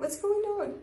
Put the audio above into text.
What's going on?